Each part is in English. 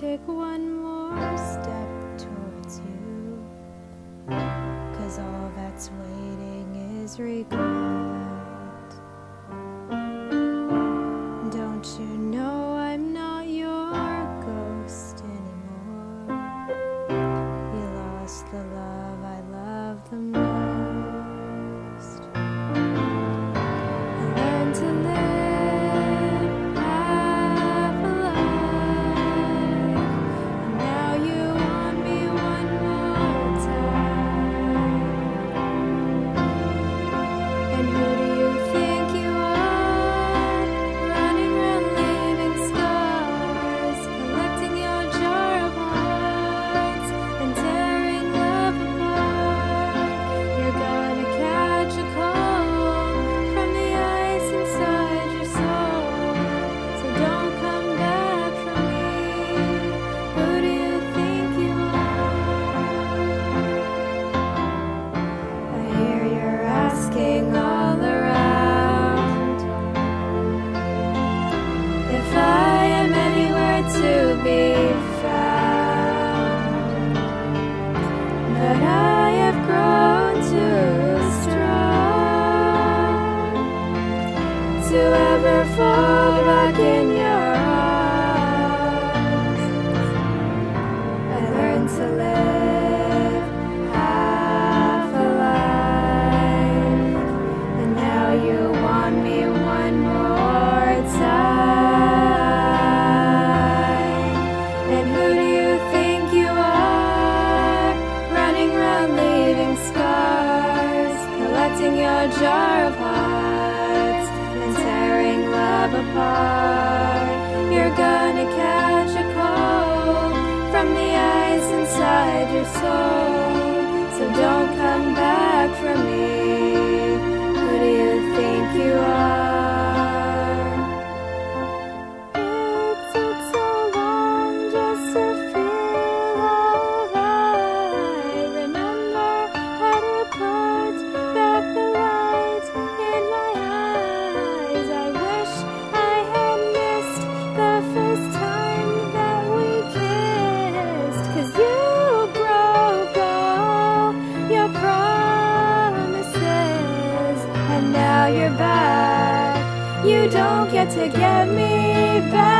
take one more step towards you. Cause all that's waiting is regret. To ever fall back in your arms. I learned to live half a life, and now you want me one more time. And who do you think you are? Running around leaving scars, collecting your jar love you're back. You don't get to get me back.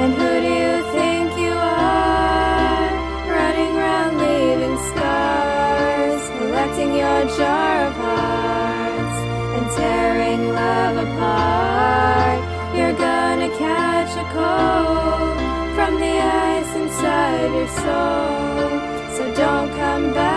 And who do you think you are? Running around leaving scars, collecting your jar of hearts and tearing love apart. You're gonna catch a cold from the ice inside your soul. So don't come back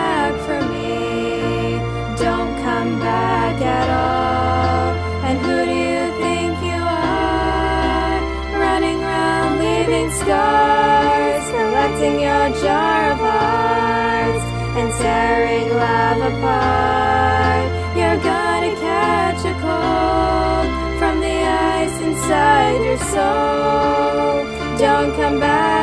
scars, collecting your jar of hearts and tearing love apart. You're gonna catch a cold from the ice inside your soul. Don't come back